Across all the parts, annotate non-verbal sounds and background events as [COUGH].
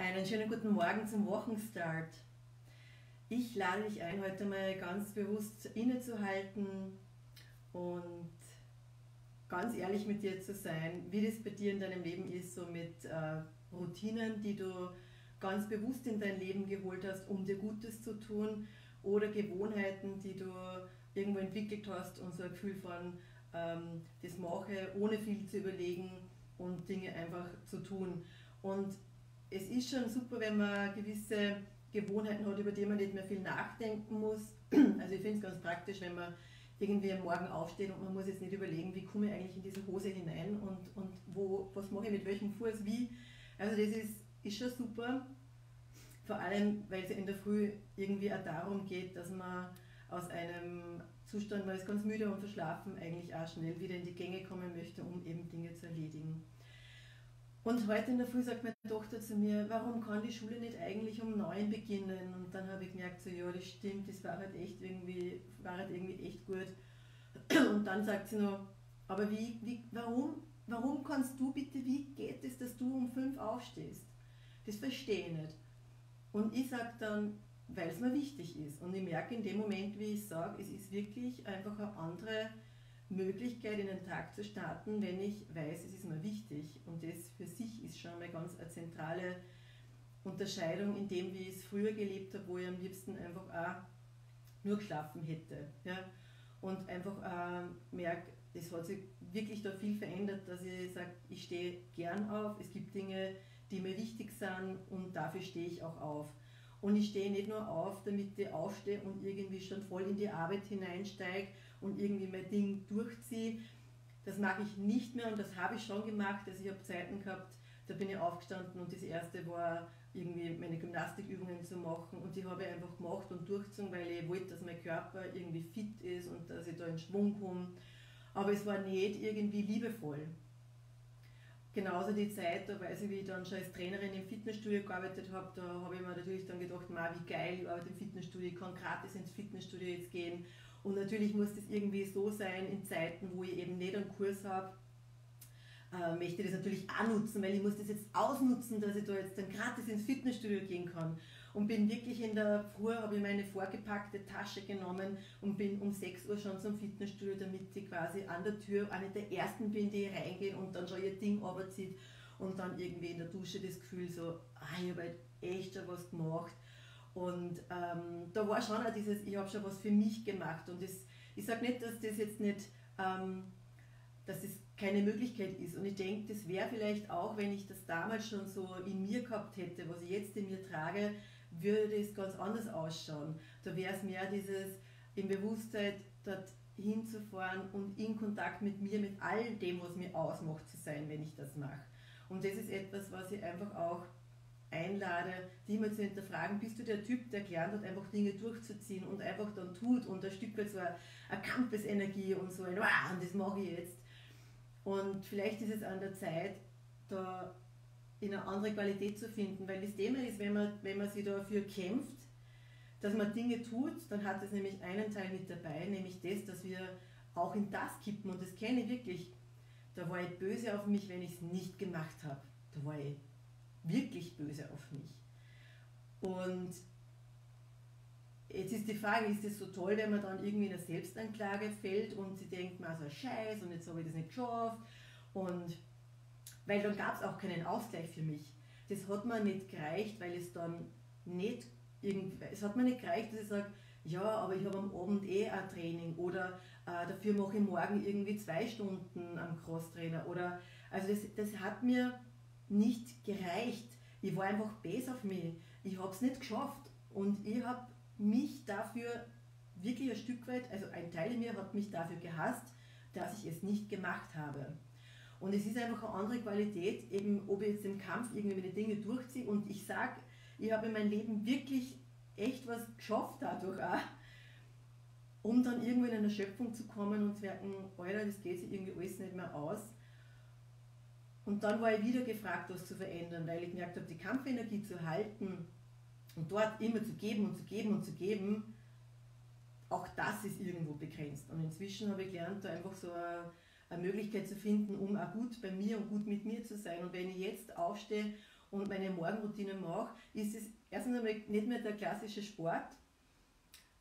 Einen schönen guten Morgen zum Wochenstart. Ich lade dich ein, heute mal ganz bewusst innezuhalten und ganz ehrlich mit dir zu sein, wie das bei dir in deinem Leben ist, so mit äh, Routinen, die du ganz bewusst in dein Leben geholt hast, um dir Gutes zu tun, oder Gewohnheiten, die du irgendwo entwickelt hast und so ein Gefühl von, ähm, das mache, ohne viel zu überlegen und Dinge einfach zu tun. Und es ist schon super, wenn man gewisse Gewohnheiten hat, über die man nicht mehr viel nachdenken muss. [CLEARS THROAT] Also ich finde es ganz praktisch, wenn man irgendwie am Morgen aufsteht und man muss jetzt nicht überlegen, wie komme ich eigentlich in diese Hose hinein und, und wo, was mache ich mit welchem Fuß, wie. Also das ist, ist schon super, vor allem weil es in der Früh irgendwie auch darum geht, dass man aus einem Zustand, man ist ganz müde und verschlafen, eigentlich auch schnell wieder in die Gänge kommen möchte, um eben Dinge zu erledigen. Und heute in der Früh sagt meine Tochter zu mir, warum kann die Schule nicht eigentlich um neun beginnen? Und dann habe ich gemerkt, so ja, das stimmt, das war halt echt irgendwie, war halt irgendwie echt gut. Und dann sagt sie noch, aber wie, wie, warum, warum kannst du bitte, wie geht es, dass du um fünf aufstehst? Das verstehe ich nicht. Und ich sage dann, weil es mir wichtig ist. Und ich merke in dem Moment, wie ich sage, es ist wirklich einfach eine andere Möglichkeit, in den Tag zu starten, wenn ich weiß, es ist mir wichtig. Und das für sich ist schon mal ganz eine zentrale Unterscheidung in dem, wie ich es früher gelebt habe, wo ich am liebsten einfach auch nur geschlafen hätte. Ja? Und einfach äh, merke, es hat sich wirklich da viel verändert, dass ich sage, ich stehe gern auf, es gibt Dinge, die mir wichtig sind und dafür stehe ich auch auf. Und ich stehe nicht nur auf, damit ich aufstehe und irgendwie schon voll in die Arbeit hineinsteige und irgendwie mein Ding durchziehe. Das mache ich nicht mehr und das habe ich schon gemacht. Also ich habe Zeiten gehabt, da bin ich aufgestanden und das erste war irgendwie meine Gymnastikübungen zu machen und die habe ich einfach gemacht und durchgezogen, weil ich wollte, dass mein Körper irgendwie fit ist und dass ich da in Schwung komme. Aber es war nicht irgendwie liebevoll. Genauso die Zeit, da weiß ich, wie ich dann schon als Trainerin im Fitnessstudio gearbeitet habe, da habe ich mir natürlich dann gedacht, wie geil, ich arbeite im Fitnessstudio, ich kann gratis ins Fitnessstudio jetzt gehen und natürlich muss das irgendwie so sein in Zeiten, wo ich eben nicht einen Kurs habe, äh, möchte das natürlich auch nutzen, weil ich muss das jetzt ausnutzen, dass ich da jetzt dann gratis ins Fitnessstudio gehen kann. Und bin wirklich in der Früh, habe ich meine vorgepackte Tasche genommen und bin um 6 Uhr schon zum Fitnessstudio, damit ich quasi an der Tür eine der ersten bin, die reingehen und dann schon ihr Ding runterzieht und dann irgendwie in der Dusche das Gefühl so, ah, ich habe halt echt schon was gemacht und ähm, da war schon auch dieses, ich habe schon was für mich gemacht. Und das, ich sage nicht, dass das jetzt nicht, ähm, dass das keine Möglichkeit ist. Und ich denke, das wäre vielleicht auch, wenn ich das damals schon so in mir gehabt hätte, was ich jetzt in mir trage, würde es ganz anders ausschauen. Da wäre es mehr dieses in Bewusstheit dort hinzufahren und in Kontakt mit mir, mit all dem, was mir ausmacht, zu sein, wenn ich das mache. Und das ist etwas, was ich einfach auch einlade, die mal zu hinterfragen, bist du der Typ, der gelernt hat, einfach Dinge durchzuziehen und einfach dann tut und ein Stück weit so eine, eine Kampesenergie und so ein, wow, und das mache ich jetzt. Und vielleicht ist es an der Zeit, da in eine andere Qualität zu finden, weil das Thema ist, wenn man, wenn man sich dafür kämpft, dass man Dinge tut, dann hat es nämlich einen Teil mit dabei, nämlich das, dass wir auch in das kippen und das kenne ich wirklich. Da war ich böse auf mich, wenn ich es nicht gemacht habe. Da war ich wirklich böse auf mich. Und jetzt ist die Frage, ist es so toll, wenn man dann irgendwie in eine Selbstanklage fällt und sie denkt, man so Scheiß und jetzt habe ich das nicht geschafft. Und weil dann gab es auch keinen Ausgleich für mich. Das hat mir nicht gereicht, weil es dann nicht irgendwie, es hat mir nicht gereicht, dass ich sage, ja, aber ich habe am Abend eh ein Training oder äh, dafür mache ich morgen irgendwie zwei Stunden am Crosstrainer oder also das, das hat mir nicht gereicht. Ich war einfach besser auf mich. Ich habe es nicht geschafft. Und ich habe mich dafür wirklich ein Stück weit, also ein Teil in mir hat mich dafür gehasst, dass ich es nicht gemacht habe. Und es ist einfach eine andere Qualität, eben ob ich jetzt im Kampf irgendwie meine Dinge durchziehe und ich sage, ich habe in meinem Leben wirklich echt was geschafft dadurch auch, um dann irgendwo in eine Schöpfung zu kommen und zu merken, Alter, das geht sich irgendwie alles nicht mehr aus. Und dann war ich wieder gefragt, was zu verändern, weil ich gemerkt habe, die Kampfenergie zu halten und dort immer zu geben und zu geben und zu geben, auch das ist irgendwo begrenzt. Und inzwischen habe ich gelernt, da einfach so eine, Möglichkeit zu finden, um auch gut bei mir und gut mit mir zu sein. Und wenn ich jetzt aufstehe und meine Morgenroutine mache, ist es erstens einmal nicht mehr der klassische Sport.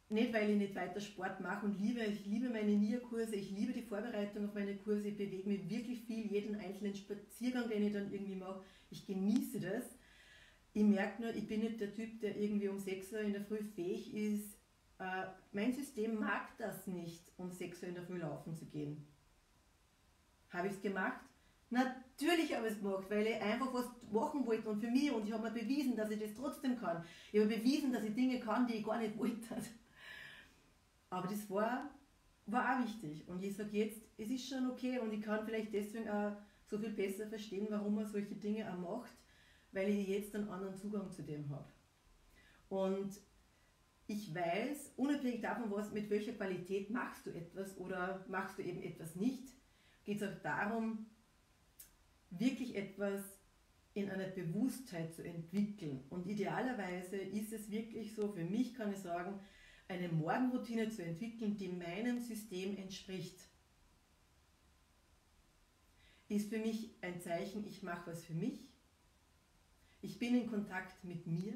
Nicht, weil ich nicht weiter Sport mache und liebe. Ich liebe meine NIA-Kurse, ich liebe die Vorbereitung auf meine Kurse, ich bewege mich wirklich viel, jeden einzelnen Spaziergang, den ich dann irgendwie mache. Ich genieße das. Ich merke nur, ich bin nicht der Typ, der irgendwie um 6 Uhr in der Früh fähig ist. Äh, mein System mag das nicht, um 6 Uhr in der Früh laufen zu gehen. Habe ich es gemacht? Natürlich habe ich es gemacht, weil ich einfach was machen wollte und für mich und ich habe mir bewiesen, dass ich das trotzdem kann. Ich habe bewiesen, dass ich Dinge kann, die ich gar nicht wollte. [LAUGHS] Aber das war, war auch wichtig. Und ich sage jetzt, es ist schon okay und ich kann vielleicht deswegen auch so viel besser verstehen, warum man solche Dinge auch macht, weil ich jetzt einen anderen Zugang zu dem habe. Und ich weiß, unabhängig davon, was, mit welcher Qualität machst du etwas oder machst du eben etwas nicht, geht es auch darum, wirklich etwas in einer Bewusstheit zu entwickeln. Und idealerweise ist es wirklich so, für mich kann ich sagen, eine Morgenroutine zu entwickeln, die meinem System entspricht. Ist für mich ein Zeichen, ich mache was für mich. Ich bin in Kontakt mit mir.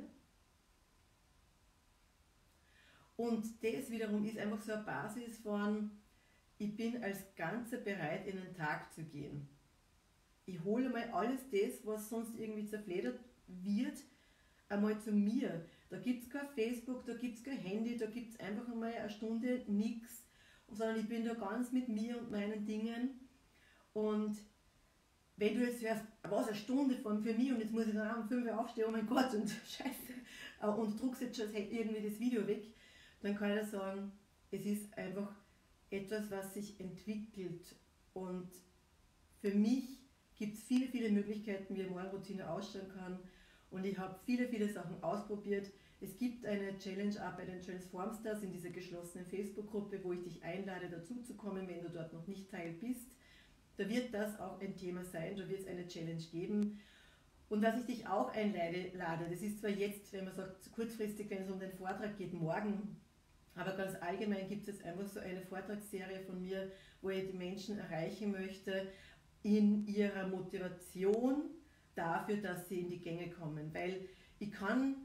Und das wiederum ist einfach so eine Basis von, ich bin als Ganzer bereit, in den Tag zu gehen ich hole mal alles das, was sonst irgendwie zerfledert wird, einmal zu mir. Da gibt es kein Facebook, da gibt es kein Handy, da gibt es einfach einmal eine Stunde nichts, sondern ich bin da ganz mit mir und meinen Dingen. Und wenn du jetzt hörst, was eine Stunde von für mich und jetzt muss ich dann um 5 Uhr aufstehen, oh mein Gott, und [LAUGHS] scheiße, äh, und druckst jetzt schon irgendwie das Video weg, dann kann ich dir sagen, es ist einfach etwas, was sich entwickelt. Und für mich gibt es viele, viele Möglichkeiten, wie eine Morgenroutine ausschauen kann. Und ich habe viele, viele Sachen ausprobiert. Es gibt eine Challenge auch bei den Transformstars in dieser geschlossenen Facebook-Gruppe, wo ich dich einlade, dazuzukommen, wenn du dort noch nicht Teil bist. Da wird das auch ein Thema sein, da wird es eine Challenge geben. Und dass ich dich auch einlade, das ist zwar jetzt, wenn man sagt, kurzfristig, wenn es um den Vortrag geht, morgen, aber ganz allgemein gibt es einfach so eine Vortragsserie von mir, wo ich die Menschen erreichen möchte, in ihrer Motivation dafür, dass sie in die Gänge kommen. Weil ich kann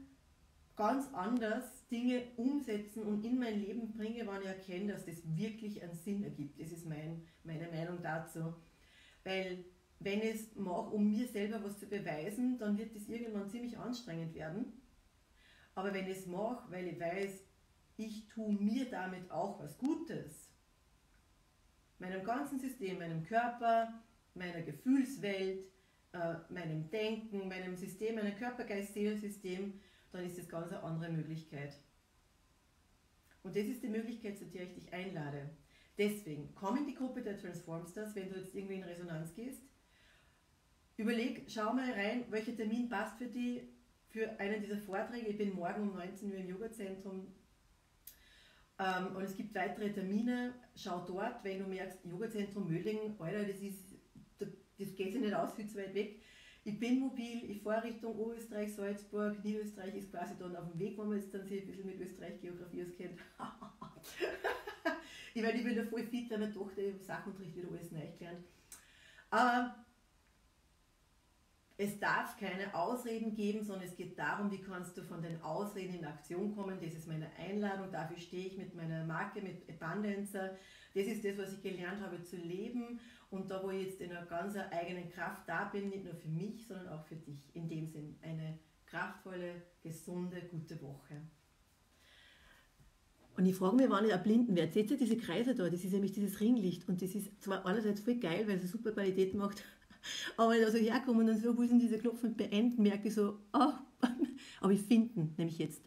ganz anders Dinge umsetzen und in mein Leben bringen, wenn ich erkenne, dass das wirklich einen Sinn ergibt. Das ist mein, meine Meinung dazu. Weil wenn ich es mache, um mir selber was zu beweisen, dann wird das irgendwann ziemlich anstrengend werden. Aber wenn ich es mache, weil ich weiß, ich tue mir damit auch was Gutes, meinem ganzen System, meinem Körper, meiner Gefühlswelt, äh, meinem Denken, meinem System, meinem Körper-Geist-Seele-System, dann ist das ganz eine andere Möglichkeit. Und das ist die Möglichkeit, zu der ich dich einlade. Deswegen, komm in die Gruppe der Transformstars, wenn du jetzt irgendwie in Resonanz gehst. Überleg, schau mal rein, welcher Termin passt für dich für einen dieser Vorträge. Ich bin morgen um 19 Uhr im Yoga-Zentrum ähm, und es gibt weitere Termine. Schau dort, wenn du merkst, Yoga-Zentrum Mödling, Alter, das ist das geht sich nicht aus, viel zu weit weg. Ich bin mobil, ich fahre Richtung Oberösterreich, Salzburg, Niederösterreich ist quasi dann auf dem Weg, wo man jetzt dann sich ein bisschen mit Österreich-Geografie auskennt. [LAUGHS] ich meine, ich bin da voll fit, weil meine Tochter im Sachunterricht wieder alles neu gelernt. Aber es darf keine Ausreden geben, sondern es geht darum, wie kannst du von den Ausreden in Aktion kommen. Das ist meine Einladung, dafür stehe ich mit meiner Marke, mit Abundancer. Das ist das, was ich gelernt habe zu leben und da, wo ich jetzt in einer ganz eigenen Kraft da bin, nicht nur für mich, sondern auch für dich. In dem Sinn, eine kraftvolle, gesunde, gute Woche. Und ich frage mich, wann ich ein Blindenwert. Seht ihr diese Kreise da? Das ist nämlich dieses Ringlicht. Und das ist zwar einerseits voll geil, weil es eine super Qualität macht, aber wenn ich da herkomme und dann so, wo dieser Knopf und beenden, merke ich so, oh, [LAUGHS] aber ich finde nämlich jetzt.